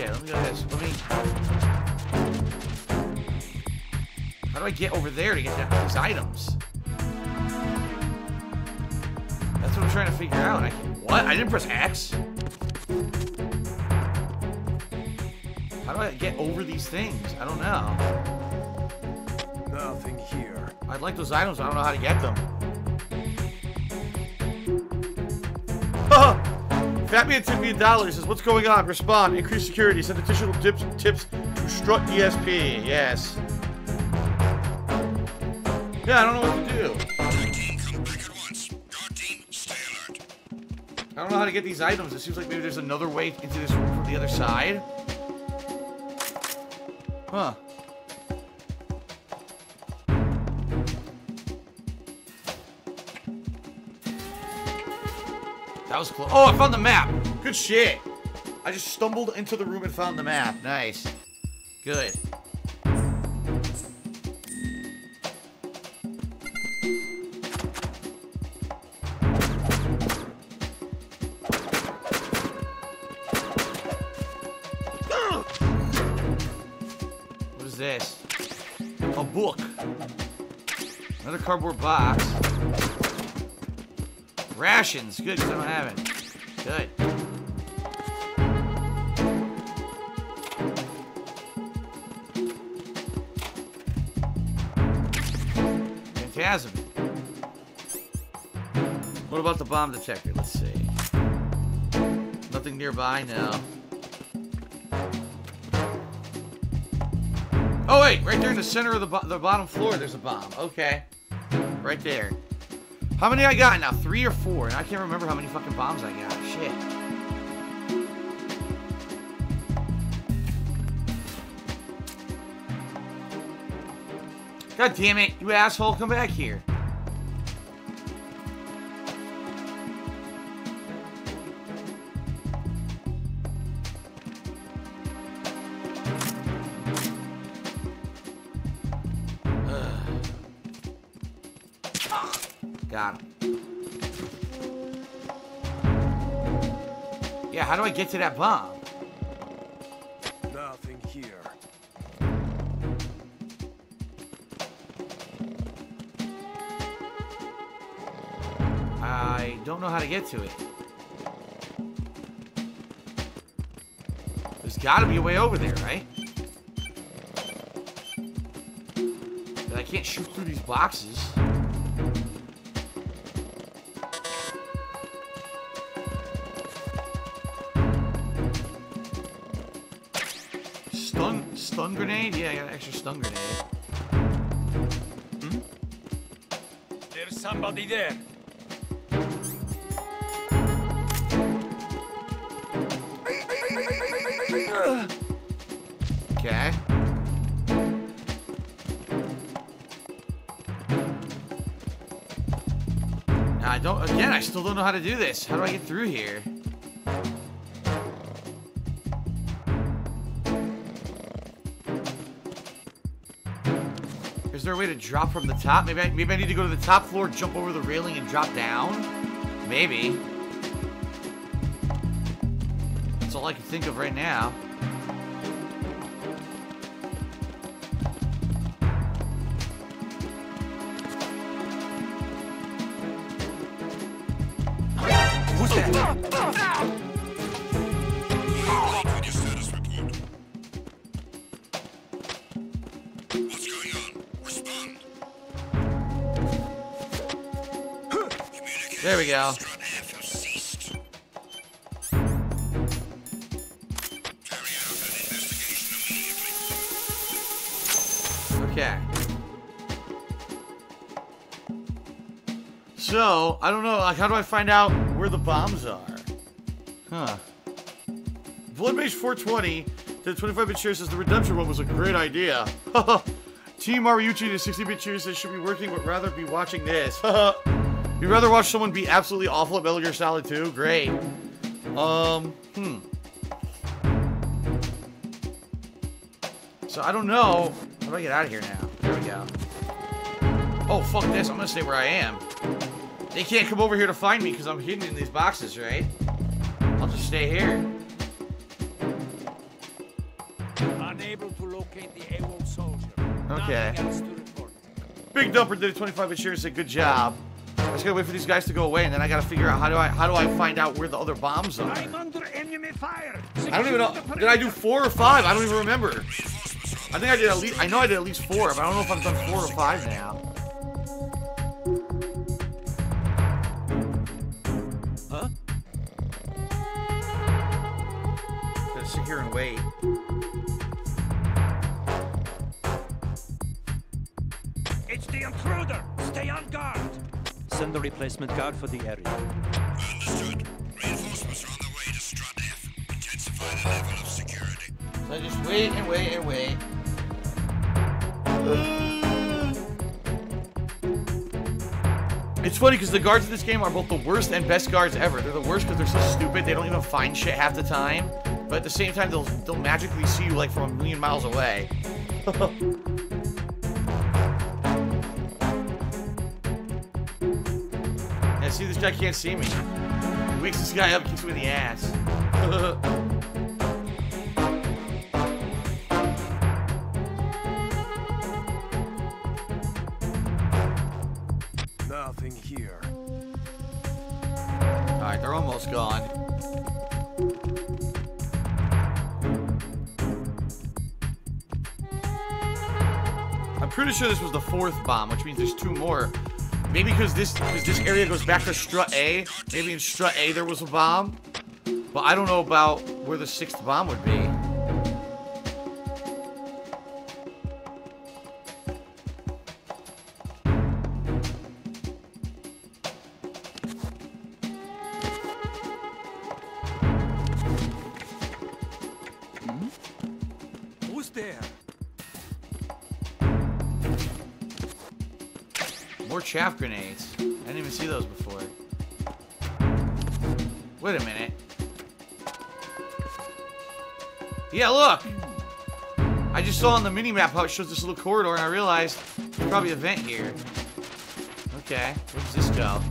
Okay, let me go this. Let me. How do I get over there to get that, these items? That's what I'm trying to figure out. I can, what? I didn't press X. How do I get over these things? I don't know. Nothing here. I'd like those items. I don't know how to get them. Fat Man $10 million says, what's going on? Respond. Increase security. Send additional tips, tips to Strut ESP. Yes. Yeah, I don't know what to do. I don't know how to get these items. It seems like maybe there's another way into this room from the other side. Huh. That was close. Oh, I found the map. Good shit. I just stumbled into the room and found the map. Nice. Good. What is this? A book. Another cardboard box. Rations. Good, because I don't have it. Good. Phantasm. What about the bomb detector? Let's see. Nothing nearby? No. Oh, wait! Right there in the center of the, bo the bottom floor, there's a bomb. Okay. Right there. How many I got now? Three or four? And I can't remember how many fucking bombs I got. Shit. God damn it, you asshole, come back here. Yeah, how do I get to that bomb? Nothing here. I don't know how to get to it. There's gotta be a way over there, right? But I can't shoot through these boxes. Stun, grenade? Yeah, I got an extra stun grenade. Hmm? There's somebody there. Okay. Now I don't, again, I still don't know how to do this. How do I get through here? Is there a way to drop from the top? Maybe I, maybe I need to go to the top floor, jump over the railing, and drop down? Maybe. That's all I can think of right now. Who's that? There we go. Okay. So, I don't know, like, how do I find out where the bombs are? Huh. Bloodmage 420 to the 25-bit cheer says the redemption one was a great idea. Team Mariucci to 60-bit cheer says should be working but rather be watching this. You'd rather watch someone be absolutely awful at Metal Gear Solid 2? Great. Um, hmm. So I don't know. How do I get out of here now? There we go. Oh, fuck this. I'm gonna stay where I am. They can't come over here to find me because I'm hidden in these boxes, right? I'll just stay here. Unable to locate the AWOL soldier. Okay. Nothing else to report. Big Dumper did a 25 inch and said, good job. I just gotta wait for these guys to go away, and then I gotta figure out how do I how do I find out where the other bombs are. I'm under enemy fire. I don't even know. Did I do four or five? I don't even remember. I think I did at least. I know I did at least four, but I don't know if I've done four or five now. Huh? Gotta sit here and wait. It's the intruder. Stay on guard. Send the replacement guard for the area. Understood. Reinforcements are on the way to Strut F. Intensify the level of security. So I just wait and wait and wait. It's funny because the guards in this game are both the worst and best guards ever. They're the worst because they're so stupid they don't even find shit half the time. But at the same time, they'll they'll magically see you like from a million miles away. this guy can't see me. He wakes this guy up, kicks him in the ass. Nothing here. Alright, they're almost gone. I'm pretty sure this was the fourth bomb, which means there's two more. Maybe because this because this area goes back to strut A. Maybe in strut A there was a bomb. But I don't know about where the sixth bomb would be. Hmm? Who's there? More chaff grenades. I didn't even see those before. Wait a minute. Yeah, look! I just saw on the mini-map how it shows this little corridor and I realized there's probably a vent here. Okay, where does this go?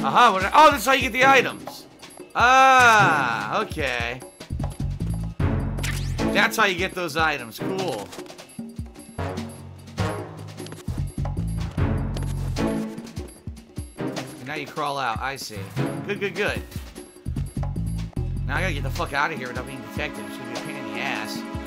Aha, what, oh, that's how you get the items. Ah, okay. That's how you get those items. Cool. And now you crawl out. I see. Good, good, good. Now I gotta get the fuck out of here without being detected. It's gonna be a pain in the ass.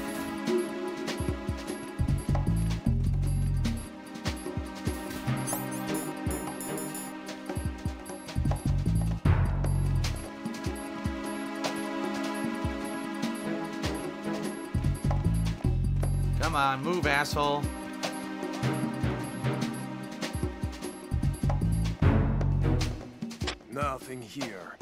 Come on, move, asshole. Nothing here.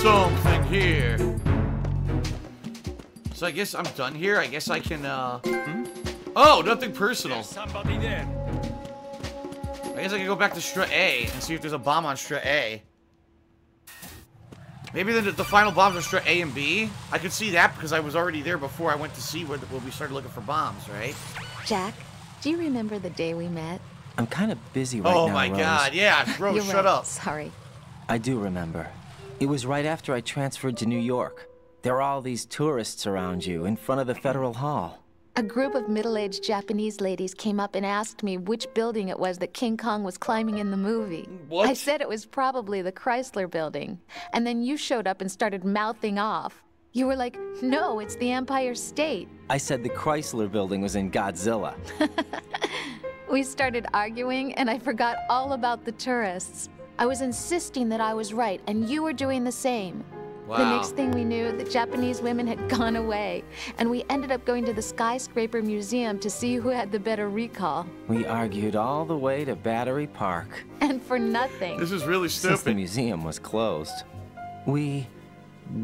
Something here. So I guess I'm done here. I guess I can, uh... Oh, nothing personal. There's somebody there. I guess I can go back to Strut A and see if there's a bomb on Strut A. Maybe the, the final bombs are Strut A and B. I could see that because I was already there before I went to see where, where we started looking for bombs, right? Jack, do you remember the day we met? I'm kind of busy right oh now, my Rose. god, yeah, Rose, You're shut right. up. Sorry. I do remember. It was right after I transferred to New York. There were all these tourists around you in front of the Federal Hall. A group of middle aged Japanese ladies came up and asked me which building it was that King Kong was climbing in the movie. What? I said it was probably the Chrysler building. And then you showed up and started mouthing off. You were like, no, it's the Empire State. I said the Chrysler building was in Godzilla. We started arguing, and I forgot all about the tourists. I was insisting that I was right, and you were doing the same. The next thing we knew, the Japanese women had gone away, and we ended up going to the Skyscraper Museum to see who had the better recall. We argued all the way to Battery Park. And for nothing. This is really stupid. Since the museum was closed. We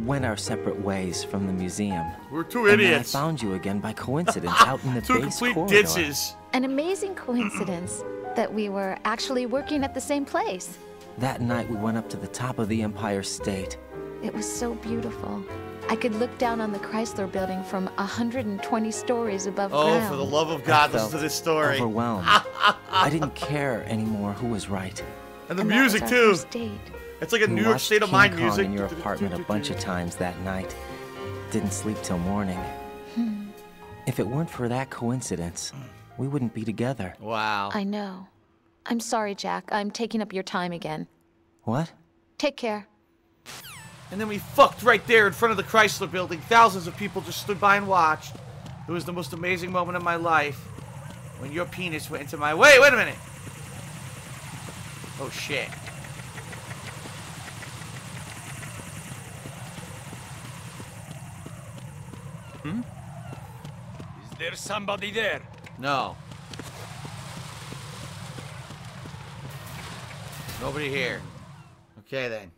went our separate ways from the museum. We're two And then I found you again by coincidence out in the Two base complete corridor. ditches. An amazing coincidence that we were actually working at the same place. That night we went up to the top of the Empire State. It was so beautiful. I could look down on the Chrysler building from 120 stories above Oh, ground. for the love of God, listen to this story. Overwhelmed. I didn't care anymore who was right. And the And that music was our too. first date. It's like a We New York watched State of King Mind Kong music. in your apartment a bunch of times that night. Didn't sleep till morning. Hmm. If it weren't for that coincidence, we wouldn't be together. Wow. I know. I'm sorry, Jack. I'm taking up your time again. What? Take care. And then we fucked right there in front of the Chrysler building. Thousands of people just stood by and watched. It was the most amazing moment of my life. When your penis went into my. Wait, wait a minute! Oh shit. Hmm? Is there somebody there? No. Nobody here. Okay then.